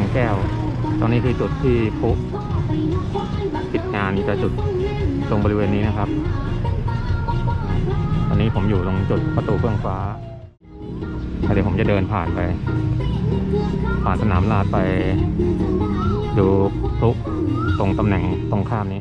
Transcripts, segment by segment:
ำตะพังแก้ว ตรงนี้คือจุดที่พุปิดงานนี่จะจุดตรงบริเวณนี้นะครับ ตอนนี้ผมอยู่ตรงจุดประตูเฟื่องฟ้า เดี๋ยวผมจะเดินผ่านไป ผ่านสนามลาดไป ดูพุตรงตำแหน่งตรงข้ามนี้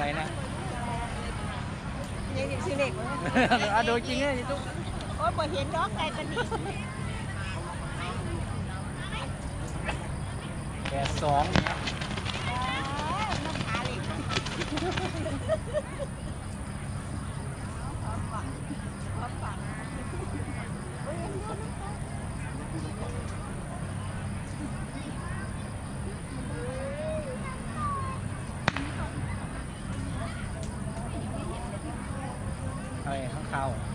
อะไรนะยังดิชื่อเด็กเอาดูจริงเลยทุกโอ้ยพอเห็นดอกไก่กันนี่แปดสองน้ำ อ